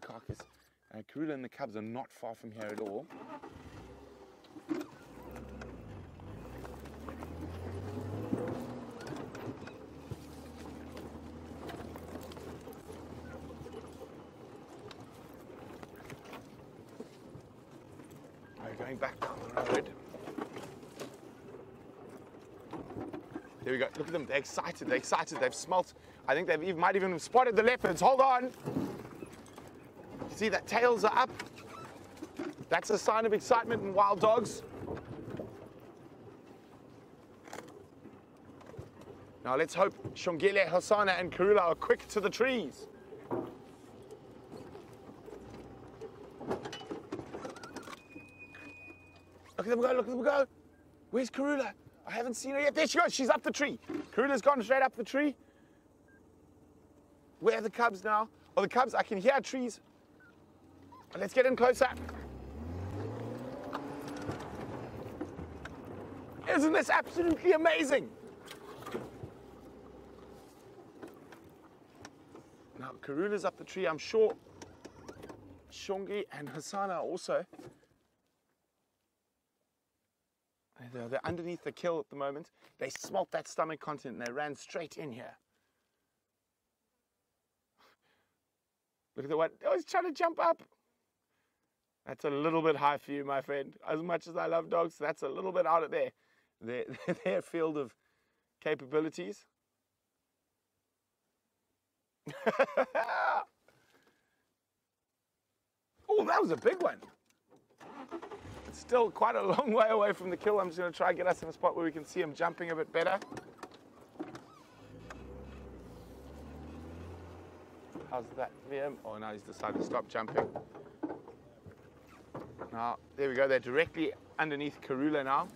carcass. Uh, Karula and the cubs are not far from here at all. We're going back down the road. There we go. Look at them. They're excited. They're excited. They've smelt. I think they might even have spotted the leopards. Hold on. See that tails are up? That's a sign of excitement in wild dogs. Now let's hope Xongile, Hosana, and Karula are quick to the trees. Look at them go, look at them go. Where's Karula? I haven't seen her yet. There she goes. She's up the tree. Karula's gone straight up the tree. Where are the cubs now? Oh, the cubs, I can hear trees. Let's get in closer. Isn't this absolutely amazing? Now, Karula's up the tree, I'm sure. Shongi and Hosana also. They're, they're underneath the kill at the moment. They smelt that stomach content and they ran straight in here. Look at the one. Oh, he's trying to jump up. That's a little bit high for you, my friend. As much as I love dogs, that's a little bit out of there. Their, their field of capabilities. oh, that was a big one. It's still quite a long way away from the kill. I'm just going to try and get us in a spot where we can see him jumping a bit better. How's that, VM? Oh, now he's decided to stop jumping. Now, there we go. They're directly underneath Karula now.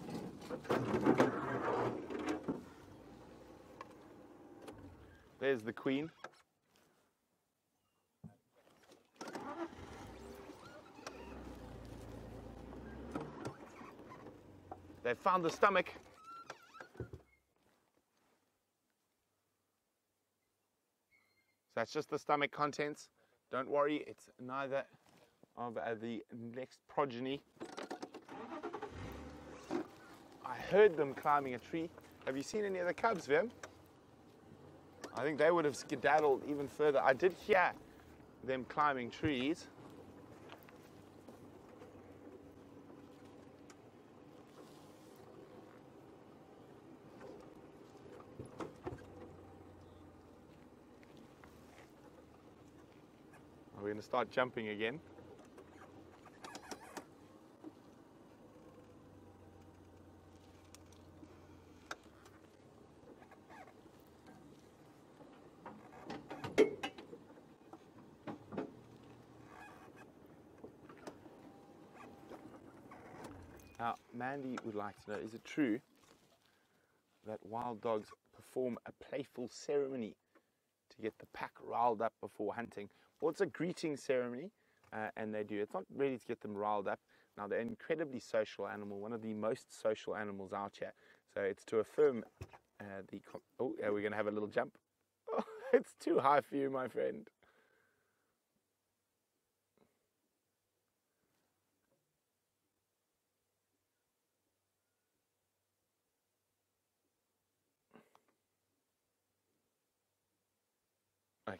There's the queen. They found the stomach. So that's just the stomach contents. Don't worry, it's neither of uh, the next progeny. I heard them climbing a tree. Have you seen any of the cubs, Vim? I think they would have skedaddled even further. I did hear them climbing trees. We're going to start jumping again. Now, Mandy would like to know, is it true that wild dogs perform a playful ceremony to get the pack riled up before hunting? Well, it's a greeting ceremony, uh, and they do. It's not really to get them riled up. Now, they're an incredibly social animal, one of the most social animals out here. So it's to affirm uh, the. Oh, are we going to have a little jump? Oh, it's too high for you, my friend.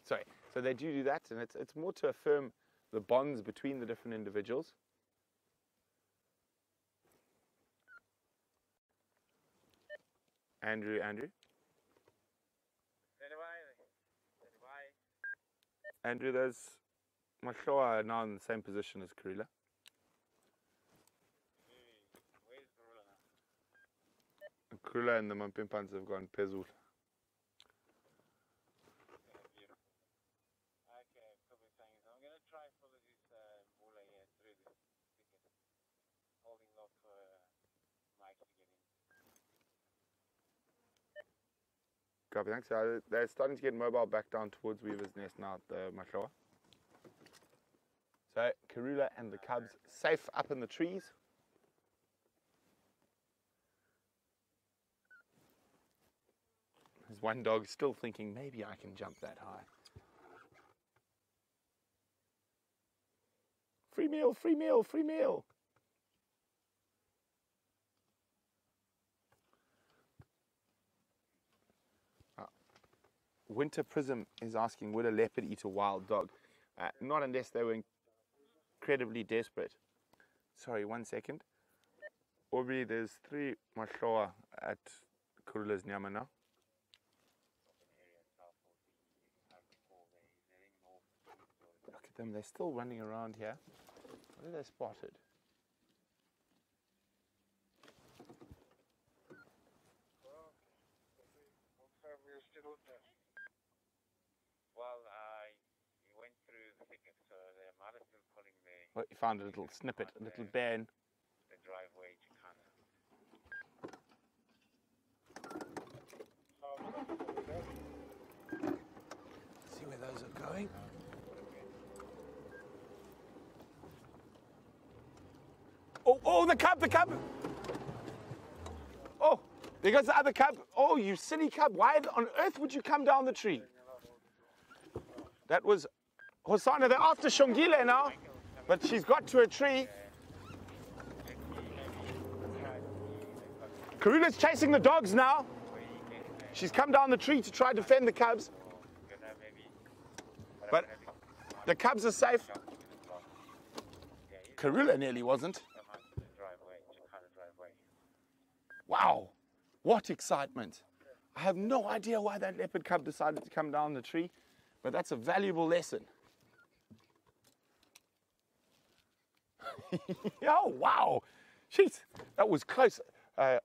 Sorry. So they do do that, and it's it's more to affirm the bonds between the different individuals. Andrew, Andrew. Andrew, there's Mashoa now in the same position as Karula. Karula and the Mampimpans have gone Pezul. Okay, perfect. Thanks. I'm gonna try follow this uh, bulla here through this thicket, holding lock for uh, Mike to get in. Copy, thanks. They're starting to get mobile back down towards Weaver's Nest now the Mashoa. So Karula and the cubs safe up in the trees. There's one dog still thinking maybe I can jump that high. Free meal, free meal, free meal. Winter Prism is asking, would a leopard eat a wild dog? Uh, not unless they were incredibly desperate. Sorry, one second. Aubrey, there's three mashoa at Karula's Nyama now. Look at them, they're still running around here. What are they spotted? Well, I he went through the thicket, so the mother still pulling the, Well, you found a little snippet, a little band. the driveway to kind. See where those are going? Oh, oh, the cub, the cub! Oh, there goes the other cab. Oh, you silly cab. Why on earth would you come down the tree? That was Hosana. They're after Xongile now, but she's got to a tree. Karula's chasing the dogs now. She's come down the tree to try to defend the cubs, but the cubs are safe. Karula nearly wasn't. Wow, what excitement. I have no idea why that leopard cub decided to come down the tree, but that's a valuable lesson. oh, wow. Jeez, that was close. Uh,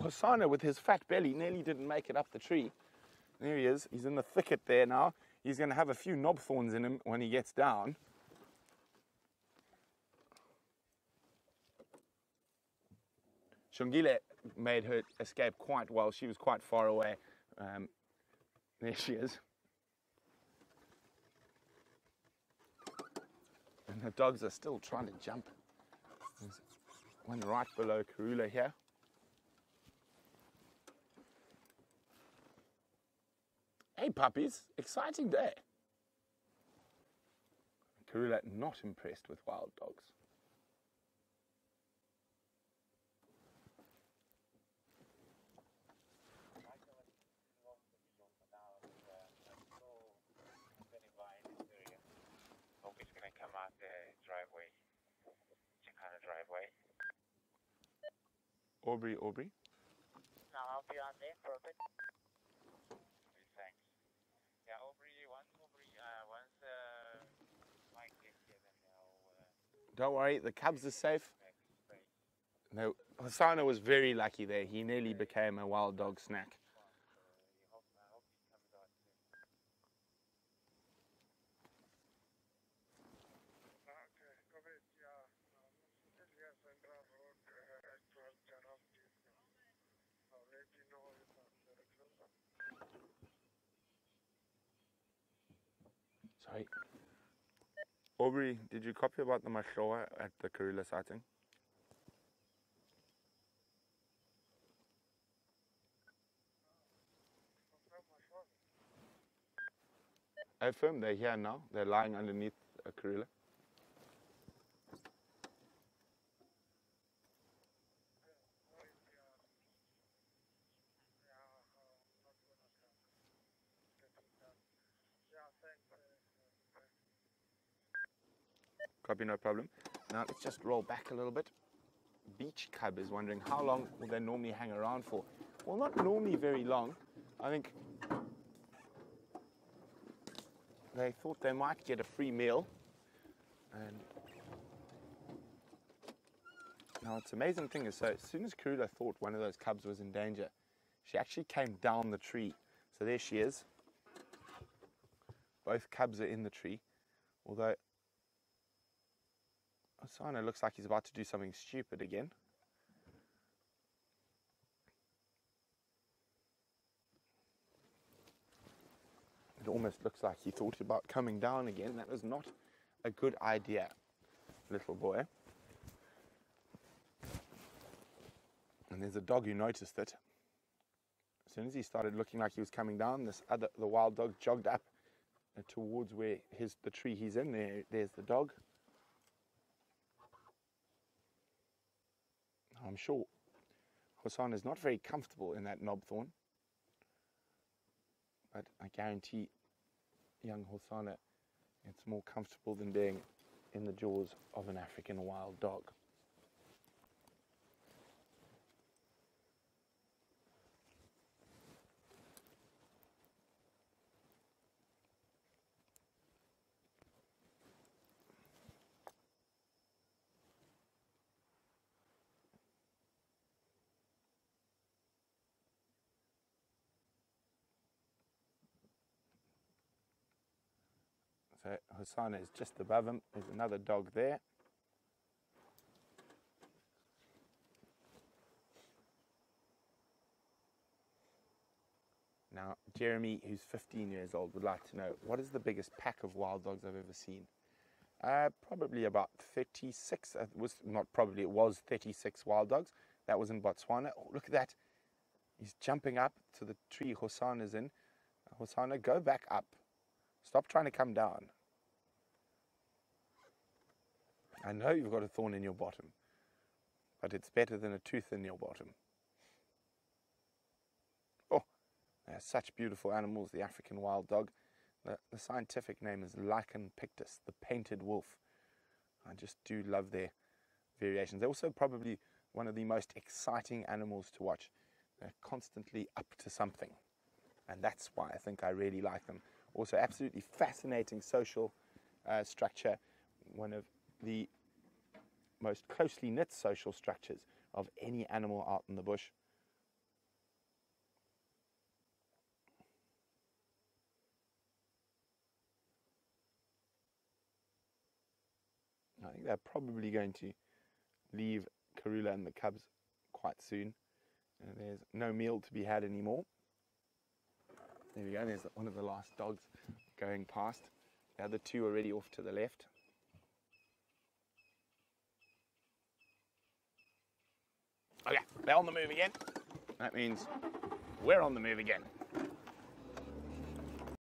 Hosana, with his fat belly, nearly didn't make it up the tree. There he is. He's in the thicket there now. He's going to have a few knob thorns in him when he gets down. Xongile made her escape quite well. She was quite far away. Um, there she is. And the dogs are still trying to jump. There's one right below Karula here. Hey puppies, exciting day. Karula not impressed with wild dogs. Hope it's gonna come out the driveway. Chicana driveway. Aubrey, Aubrey. Now I'll be on there, perfect. Thanks. Yeah, Aubrey, once Aubrey, uh, once, uh, Mike gets here, then I'll, uh, Don't worry, the Cubs are safe. No, Hosana was very lucky there. He nearly became a wild dog snack. Uh, you hope, I hope he comes out soon. Okay, coverage, yeah. Cecilia Central Road, uh, actual channel, please. I'll let you know if I'm direction. Sorry. Aubrey, did you copy about the Mashoa at the Karula sighting? Affirm, they're here now. They're lying underneath a Karula. Copy, no problem. Now let's just roll back a little bit. Beach Cub is wondering how long will they normally hang around for? Well, not normally very long. I think they thought they might get a free meal. And now, it's amazing thing is, so as soon as Karula thought one of those cubs was in danger, she actually came down the tree. So there she is. Both cubs are in the tree, although Hosana looks like he's about to do something stupid again. It almost looks like he thought about coming down again. That was not a good idea, little boy. And there's a dog who noticed it. As soon as he started looking like he was coming down, this other the wild dog jogged up towards where his the tree he's in. There, there's the dog. I'm sure Hosana is not very comfortable in that knob thorn. But I guarantee young Hosana it's more comfortable than being in the jaws of an African wild dog. So Hosana is just above him. There's another dog there. Now, Jeremy, who's 15 years old, would like to know what is the biggest pack of wild dogs I've ever seen? Uh, probably about 36. It was not probably, it was 36 wild dogs. That was in Botswana. Oh, look at that. He's jumping up to the tree Hosana's in. Hosana, go back up. Stop trying to come down. I know you've got a thorn in your bottom, but it's better than a tooth in your bottom. Oh, they're such beautiful animals, the African wild dog. The, the scientific name is Lycaon pictus, the painted wolf. I just do love their variations. They're also probably one of the most exciting animals to watch. They're constantly up to something. And that's why I think I really like them. Also, absolutely fascinating social uh, structure. One of the most closely knit social structures of any animal out in the bush. I think they're probably going to leave Karula and the cubs quite soon. Uh, there's no meal to be had anymore. There we go, there's one of the last dogs going past. The other two already off to the left. Oh okay, they're on the move again. That means we're on the move again.